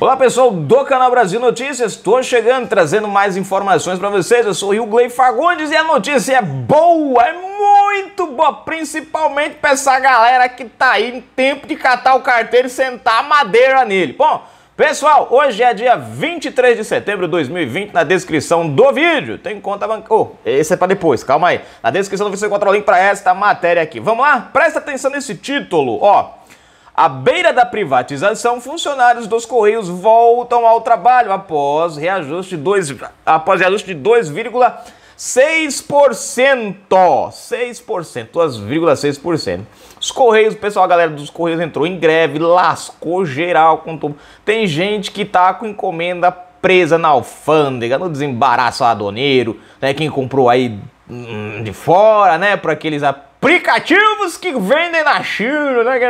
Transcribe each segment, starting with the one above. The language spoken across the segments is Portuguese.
Olá pessoal do canal Brasil Notícias, estou chegando trazendo mais informações para vocês. Eu sou o Glei Fagundes e a notícia é boa, é muito boa, principalmente para essa galera que tá aí em tempo de catar o carteiro e sentar a madeira nele. Bom, pessoal, hoje é dia 23 de setembro de 2020. Na descrição do vídeo tem conta bancária. Oh, esse é para depois, calma aí. Na descrição você encontra o link para esta matéria aqui. Vamos lá? Presta atenção nesse título, ó. À beira da privatização, funcionários dos Correios voltam ao trabalho após reajuste de 2, após reajuste de 2,6%. 6%, 2,6%. Os Correios, pessoal, a galera dos Correios entrou em greve, lascou geral com tudo. Tem gente que tá com encomenda presa na alfândega, no desembaraço aduaneiro, né? Quem comprou aí hum, de fora, né? Por aqueles aplicativos que vendem na China, né?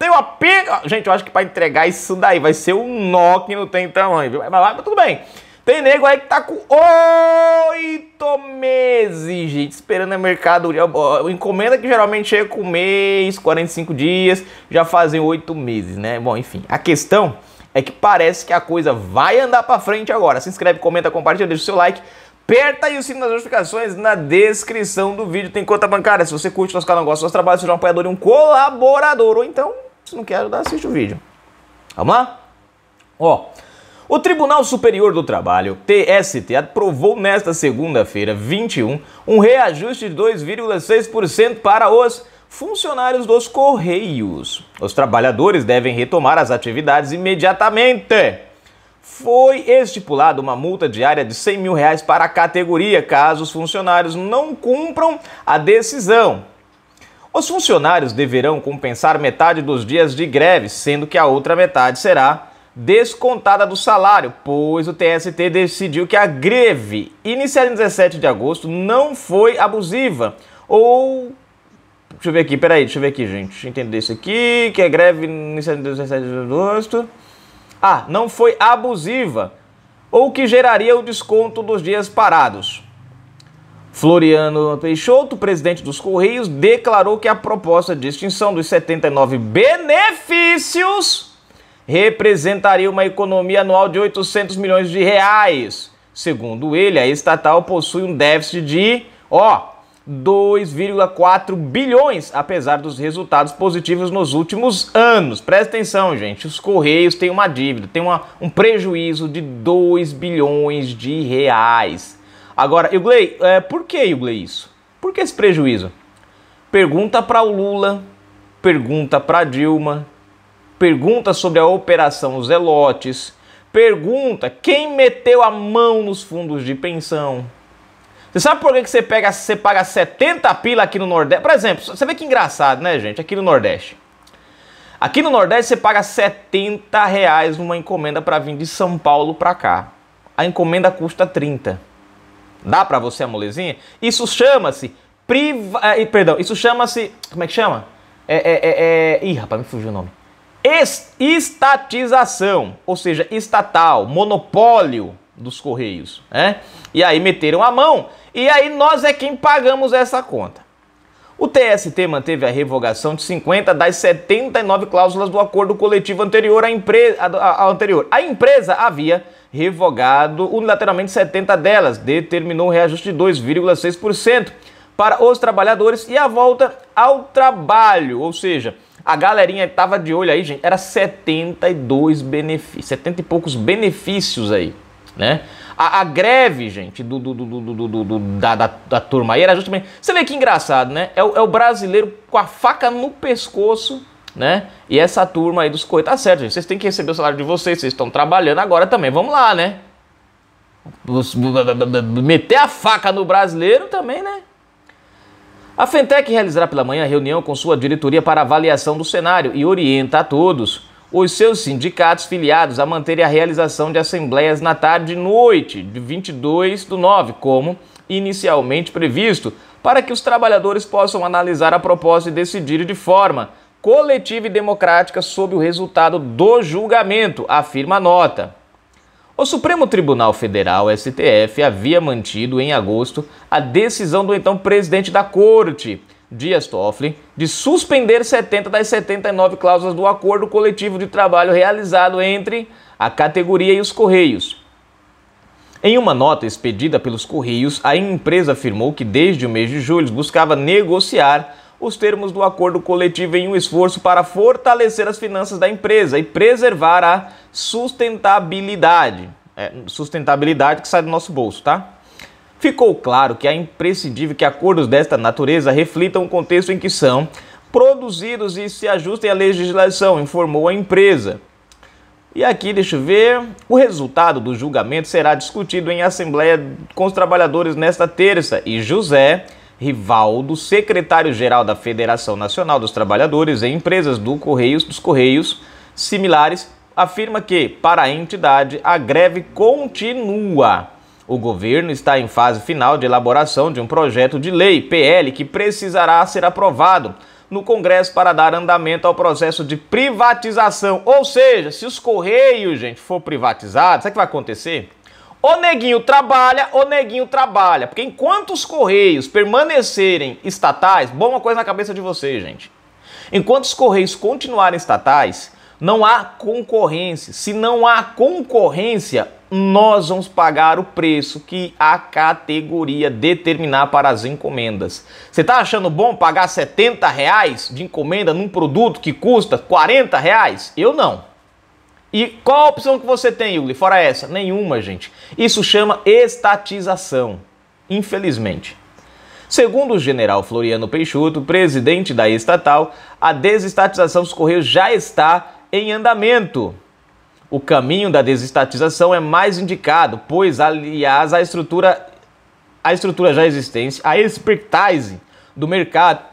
Tem uma pinga. Gente, eu acho que para entregar isso daí vai ser um nó que não tem tamanho, viu? Mas, mas tudo bem. Tem nego aí que tá com oito meses, gente, esperando a mercadoria. Encomenda que geralmente chega com mês, 45 dias, já fazem oito meses, né? Bom, enfim, a questão é que parece que a coisa vai andar para frente agora. Se inscreve, comenta, compartilha, deixa o seu like. Aperta aí o sino das notificações na descrição do vídeo. Tem conta bancária. Se você curte nosso canal, gosta do nosso trabalho, seja um apoiador e um colaborador. Ou então, se não quer ajudar, assiste o vídeo. Vamos lá? Ó, o Tribunal Superior do Trabalho, TST, aprovou nesta segunda-feira, 21, um reajuste de 2,6% para os funcionários dos Correios. Os trabalhadores devem retomar as atividades imediatamente foi estipulada uma multa diária de 100 mil reais para a categoria, caso os funcionários não cumpram a decisão. Os funcionários deverão compensar metade dos dias de greve, sendo que a outra metade será descontada do salário, pois o TST decidiu que a greve iniciada em 17 de agosto não foi abusiva. Ou. Deixa eu ver aqui, peraí, deixa eu ver aqui, gente. Entender isso aqui, que a greve iniciada em 17 de agosto. Ah, não foi abusiva ou que geraria o desconto dos dias parados. Floriano Peixoto, presidente dos Correios, declarou que a proposta de extinção dos 79 benefícios representaria uma economia anual de 800 milhões de reais. Segundo ele, a estatal possui um déficit de, ó, 2,4 bilhões, apesar dos resultados positivos nos últimos anos. Presta atenção, gente. Os Correios têm uma dívida, têm uma, um prejuízo de 2 bilhões de reais. Agora, Yugley, é, por que, Yugley, isso? Por que esse prejuízo? Pergunta para o Lula, pergunta para Dilma, pergunta sobre a operação Zelotes, pergunta quem meteu a mão nos fundos de pensão. Você sabe por que você, pega, você paga 70 pila aqui no Nordeste? Por exemplo, você vê que engraçado, né, gente? Aqui no Nordeste. Aqui no Nordeste você paga 70 reais numa encomenda para vir de São Paulo para cá. A encomenda custa 30. Dá para você a molezinha? Isso chama-se priva... Eh, perdão, isso chama-se... Como é que chama? É, é, é, é... Ih, rapaz, me fugiu o nome. Estatização, ou seja, estatal, monopólio dos Correios, né? E aí meteram a mão e aí nós é quem pagamos essa conta. O TST manteve a revogação de 50 das 79 cláusulas do acordo coletivo anterior à empresa, a, a, anterior. A empresa havia revogado unilateralmente 70 delas, determinou um reajuste de 2,6% para os trabalhadores e a volta ao trabalho, ou seja, a galerinha estava de olho aí, gente, era 72 benefícios, 70 e poucos benefícios aí, né? A, a greve, gente, do, do, do, da, da, da, turma aí era justamente. Você vê que engraçado, né? É o, é o brasileiro com a faca no pescoço, né? E essa turma aí dos coitados. Tá certo, gente. Vocês têm que receber o salário de vocês, vocês estão trabalhando agora também. Vamos lá, né? Meter a faca no brasileiro também, né? A Fentec realizará pela manhã reunião com sua diretoria para avaliação do cenário e orienta a todos os seus sindicatos filiados a manterem a realização de assembleias na tarde e noite de 22 do 9, como inicialmente previsto, para que os trabalhadores possam analisar a proposta e decidir de forma coletiva e democrática sobre o resultado do julgamento, afirma a nota. O Supremo Tribunal Federal, STF, havia mantido em agosto a decisão do então presidente da Corte, Dias Toffoli de suspender 70 das 79 cláusulas do acordo coletivo de trabalho realizado entre a categoria e os Correios. Em uma nota expedida pelos Correios, a empresa afirmou que desde o mês de julho buscava negociar os termos do acordo coletivo em um esforço para fortalecer as finanças da empresa e preservar a sustentabilidade. É, sustentabilidade que sai do nosso bolso, tá? Ficou claro que é imprescindível que acordos desta natureza reflitam o contexto em que são produzidos e se ajustem à legislação, informou a empresa. E aqui, deixa eu ver, o resultado do julgamento será discutido em assembleia com os trabalhadores nesta terça e José Rivaldo, secretário-geral da Federação Nacional dos Trabalhadores e Empresas do Correios, dos Correios similares, afirma que, para a entidade, a greve continua. O governo está em fase final de elaboração de um projeto de lei, PL, que precisará ser aprovado no Congresso para dar andamento ao processo de privatização. Ou seja, se os Correios, gente, for privatizado, sabe o que vai acontecer? O neguinho trabalha, o neguinho trabalha. Porque enquanto os Correios permanecerem estatais, bom uma coisa na cabeça de vocês, gente. Enquanto os Correios continuarem estatais, não há concorrência. Se não há concorrência, nós vamos pagar o preço que a categoria determinar para as encomendas. Você está achando bom pagar 70 reais de encomenda num produto que custa 40 reais? Eu não. E qual a opção que você tem, Yuli? Fora essa? Nenhuma, gente. Isso chama estatização, infelizmente. Segundo o general Floriano Peixoto, presidente da estatal, a desestatização dos Correios já está em andamento. O caminho da desestatização é mais indicado, pois, aliás, a estrutura, a estrutura já existente, a expertise do mercado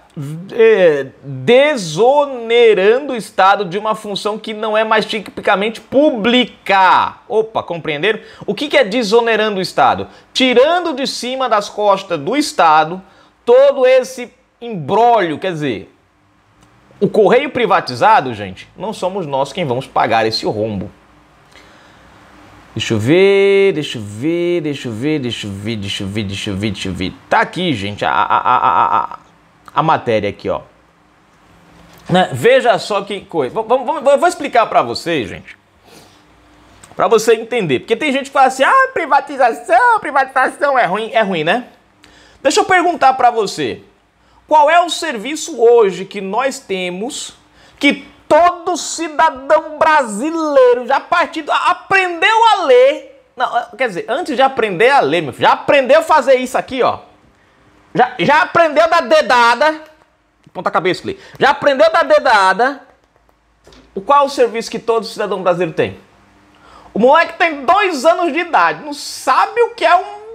desonerando o Estado de uma função que não é mais tipicamente pública. Opa, compreenderam? O que é desonerando o Estado? Tirando de cima das costas do Estado todo esse embrólio, quer dizer, o correio privatizado, gente, não somos nós quem vamos pagar esse rombo. Deixa eu ver, deixa eu ver, deixa eu ver, deixa eu ver, deixa eu ver, deixa eu ver, deixa eu ver. Tá aqui, gente, a, a, a, a, a matéria aqui, ó. Né? Veja só que coisa. Vamos, vou explicar para você, gente. Para você entender. Porque tem gente que fala assim: ah, privatização, privatização é ruim. É ruim, né? Deixa eu perguntar para você. Qual é o serviço hoje que nós temos que todo cidadão brasileiro já partido aprendeu a ler? Não, quer dizer, antes de aprender a ler, meu filho, já aprendeu a fazer isso aqui, ó. Já, já aprendeu da dedada. Ponta cabeça, Clay. Já aprendeu da dedada. O qual é o serviço que todo cidadão brasileiro tem? O moleque tem dois anos de idade, não sabe o que é um.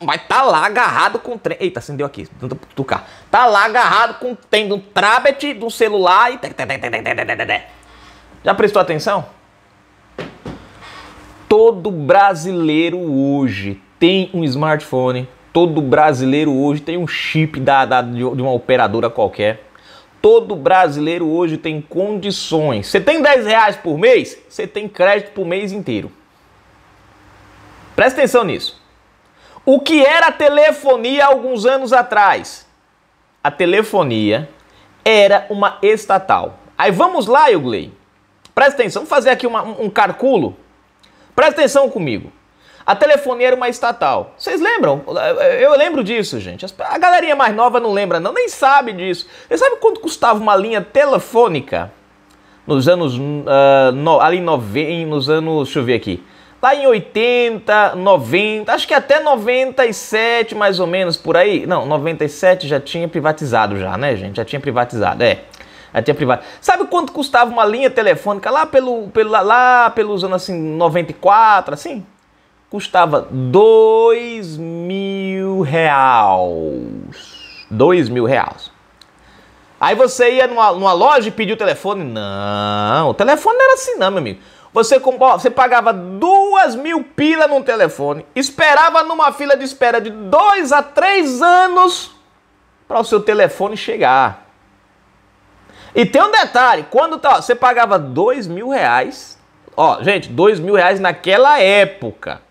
Vai tá lá agarrado com o trem. Eita, acendeu aqui, tenta tocar. Tá lá agarrado com tem um tablet, do celular e. Já prestou atenção? Todo brasileiro hoje tem um smartphone, Todo brasileiro hoje tem um chip da, da, de uma operadora qualquer. Todo brasileiro hoje tem condições. Você tem 10 reais por mês? Você tem crédito por mês inteiro. Presta atenção nisso. O que era a telefonia alguns anos atrás? A telefonia era uma estatal. Aí vamos lá, Eugley. Presta atenção, vamos fazer aqui uma, um carculo. Presta atenção comigo. A telefonia era uma estatal. Vocês lembram? Eu lembro disso, gente. A galerinha mais nova não lembra, não, nem sabe disso. Você sabe quanto custava uma linha telefônica? Nos anos. Uh, no, ali nove, nos anos. Deixa eu ver aqui. Lá em 80, 90, acho que até 97 mais ou menos por aí. Não, 97 já tinha privatizado já, né, gente? Já tinha privatizado, é. Já tinha privatizado. Sabe quanto custava uma linha telefônica lá pelo, pelo lá pelos anos assim 94, assim? Custava dois mil reais. Dois mil reais. Aí você ia numa, numa loja e pedia o telefone? Não, o telefone não era assim não, meu amigo. Você, você pagava duas mil pila num telefone, esperava numa fila de espera de dois a três anos para o seu telefone chegar. E tem um detalhe, quando tá, você pagava dois mil reais, ó, gente, dois mil reais naquela época.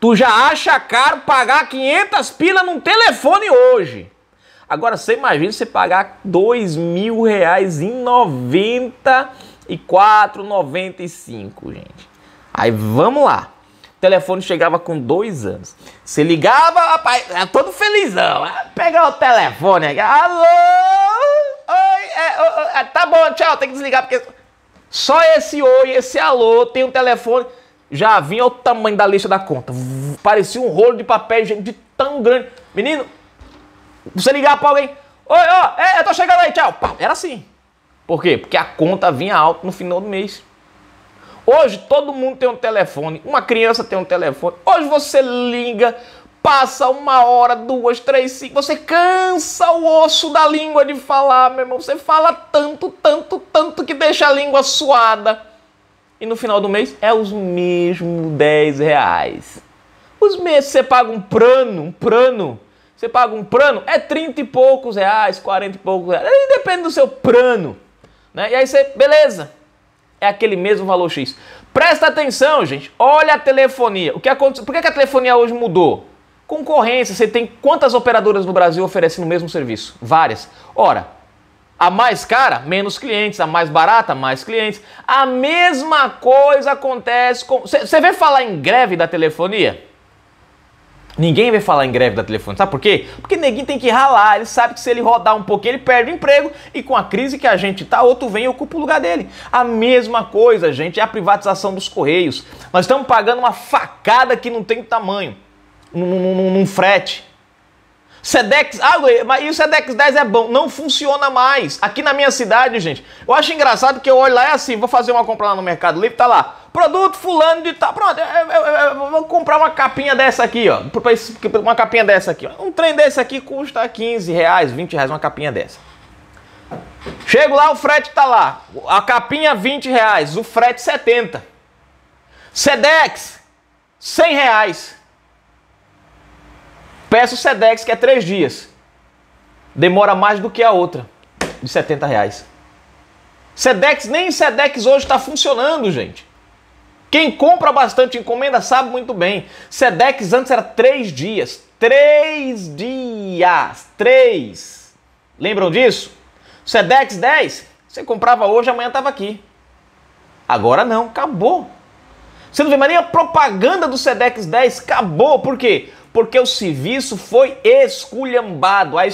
Tu já acha caro pagar 500 pila num telefone hoje. Agora você imagina você pagar dois mil reais em 94,95, gente. Aí vamos lá. O telefone chegava com dois anos. Você ligava, rapaz, todo felizão. Pegar o telefone. Alô? Oi, é, é, tá bom, tchau, tem que desligar porque só esse oi, esse alô, tem um telefone. Já vinha o tamanho da lista da conta. Parecia um rolo de papel de tão grande. Menino, você ligar para alguém. Oi, ó, é, eu tô chegando aí, tchau. Era assim. Por quê? Porque a conta vinha alta no final do mês. Hoje todo mundo tem um telefone, uma criança tem um telefone. Hoje você liga, passa uma hora, duas, três, cinco, você cansa o osso da língua de falar, meu irmão. Você fala tanto, tanto, tanto que deixa a língua suada. E no final do mês é os mesmos 10 reais. Os meses você paga um prano, um prano. Você paga um prano, é 30 e poucos reais, 40 e poucos reais. Aí depende do seu prano. Né? E aí você, beleza, é aquele mesmo valor X. Presta atenção, gente. Olha a telefonia. O que aconteceu? Por que a telefonia hoje mudou? Concorrência. Você tem quantas operadoras no Brasil oferecendo o mesmo serviço? Várias. Ora, a mais cara, menos clientes. A mais barata, mais clientes. A mesma coisa acontece com. Você vê falar em greve da telefonia? Ninguém vai falar em greve da telefone. Sabe por quê? Porque ninguém tem que ralar. Ele sabe que se ele rodar um pouquinho, ele perde o emprego. E com a crise que a gente tá, outro vem e ocupa o lugar dele. A mesma coisa, gente, é a privatização dos Correios. Nós estamos pagando uma facada que não tem tamanho. Num, num, num frete. Sedex, ah, mas e o Sedex 10 é bom, não funciona mais. Aqui na minha cidade, gente, eu acho engraçado que eu olho lá é assim, vou fazer uma compra lá no Mercado Livre, tá lá, produto fulano de tal, pronto, eu, eu, eu, vou comprar uma capinha dessa aqui, ó, uma capinha dessa aqui, ó. um trem desse aqui custa 15 reais, 20 reais, uma capinha dessa. Chego lá, o frete tá lá, a capinha 20 reais, o frete 70. Sedex, 100 reais. Peço o Sedex, que é três dias. Demora mais do que a outra, de 70 reais. Sedex, nem Sedex hoje está funcionando, gente. Quem compra bastante encomenda sabe muito bem. Sedex antes era três dias. Três dias. Três. Lembram disso? Sedex 10, você comprava hoje, amanhã estava aqui. Agora não, acabou. Você não vê mais nem a propaganda do Sedex 10, acabou. Por quê? Porque o serviço foi esculhambado. A,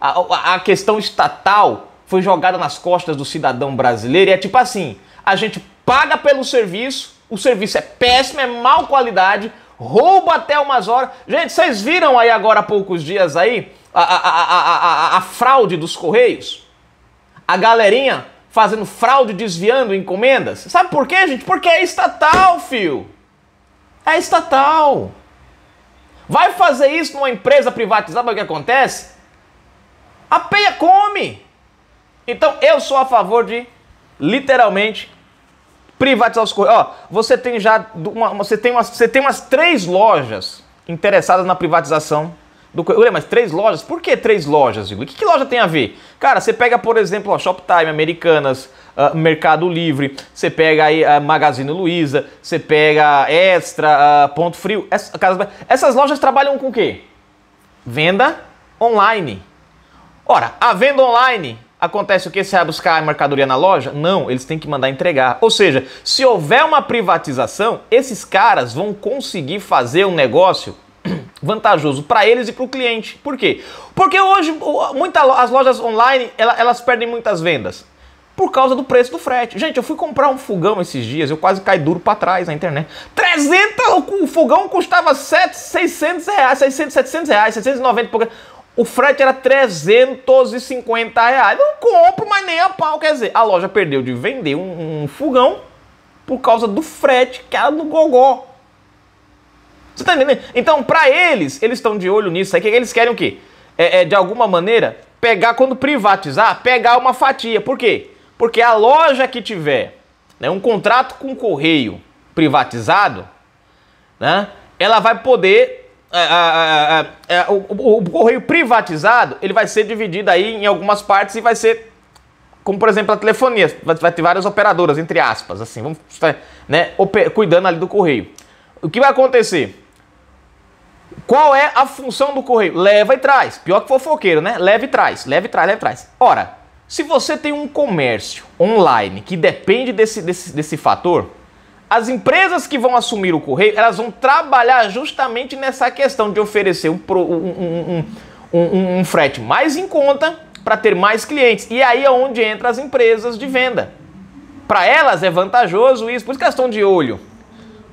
a, a questão estatal foi jogada nas costas do cidadão brasileiro. E é tipo assim: a gente paga pelo serviço, o serviço é péssimo, é mal qualidade, rouba até umas horas. Gente, vocês viram aí agora há poucos dias aí a, a, a, a, fraude dos Correios? A galerinha fazendo fraude, desviando encomendas. Sabe por quê, gente? Porque é estatal, fio. É estatal. Vai fazer isso numa empresa privatizada, o que acontece? A peia come. Então eu sou a favor de literalmente privatizar os correios. Ó, você tem já uma, você tem umas, você tem umas três lojas interessadas na privatização do correio. Mas três lojas? Por que três lojas, O que, que loja tem a ver? Cara, você pega, por exemplo, ó, Shoptime, Americanas, uh, Mercado Livre, você pega aí a uh, Magazine Luiza, você pega Extra, uh, Ponto Frio. Essa, essas lojas trabalham com o quê? Venda online. Ora, a venda online acontece o que? Você vai buscar a mercadoria na loja? Não, eles têm que mandar entregar. Ou seja, se houver uma privatização, esses caras vão conseguir fazer um negócio vantajoso para eles e para o cliente. Por quê? Porque hoje muita, as lojas online elas perdem muitas vendas por causa do preço do frete. Gente, eu fui comprar um fogão esses dias, eu quase caí duro para trás na internet. 300, o fogão custava 7, 600 reais, 600, 700 reais, 790 porque o frete era 350 reais. Não compro, mas nem a pau. Quer dizer, a loja perdeu de vender um, um fogão por causa do frete que era no gogó. Você tá entendendo? Então, para eles, eles estão de olho nisso aí, que eles querem o quê? É, é, de alguma maneira, pegar, quando privatizar, pegar uma fatia. Por quê? Porque a loja que tiver né, um contrato com o correio privatizado, né, ela vai poder. É, é, é, o, o, o, correio privatizado ele vai ser dividido aí em algumas partes e vai ser. Como por exemplo a telefonia, vai ter várias operadoras, entre aspas, assim, vamos né, cuidando ali do correio. O que vai acontecer? Qual é a função do correio? Leva e traz. Pior que fofoqueiro, né? Leva e traz, leva e traz, leva e traz. Ora, se você tem um comércio online que depende desse, desse, desse fator, as empresas que vão assumir o correio, elas vão trabalhar justamente nessa questão de oferecer um, um, um, um, frete mais em conta para ter mais clientes. E aí é onde entra as empresas de venda. Para elas é vantajoso isso, por isso que elas estão de olho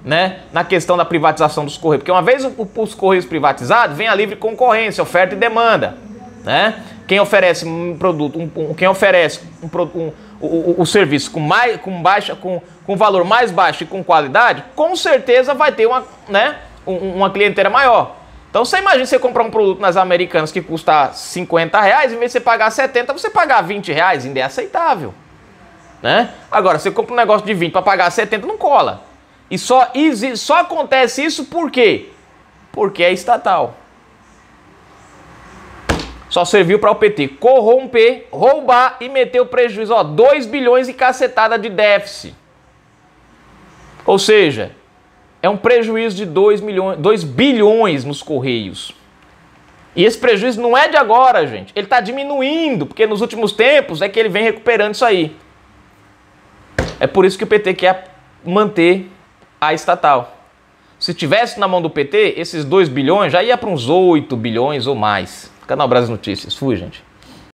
né, na questão da privatização dos correios. Porque uma vez os correios privatizados, vem a livre concorrência, oferta e demanda. Né? Quem oferece um produto, um, um, quem oferece um, um, o, o, serviço com, mais, com, baixa, com, com valor mais baixo e com qualidade, com certeza vai ter uma, né, uma clientela maior. Então você imagina você comprar um produto nas americanas que custa 50 reais, em vez de você pagar 70, você pagar 20 reais, ainda é aceitável. Né? Agora, você compra um negócio de 20 para pagar 70, não cola. E só, só acontece isso por quê? Porque é estatal. Só serviu para o PT corromper, roubar e meter o prejuízo. Ó, 2 bilhões e cacetada de déficit. Ou seja, é um prejuízo de 2, milhões, 2 bilhões nos Correios. E esse prejuízo não é de agora, gente. Ele está diminuindo, porque nos últimos tempos é que ele vem recuperando isso aí. É por isso que o PT quer manter a estatal. Se tivesse na mão do PT, esses 2 bilhões já ia para uns 8 bilhões ou mais. Canal Brasil Notícias. Fui, gente.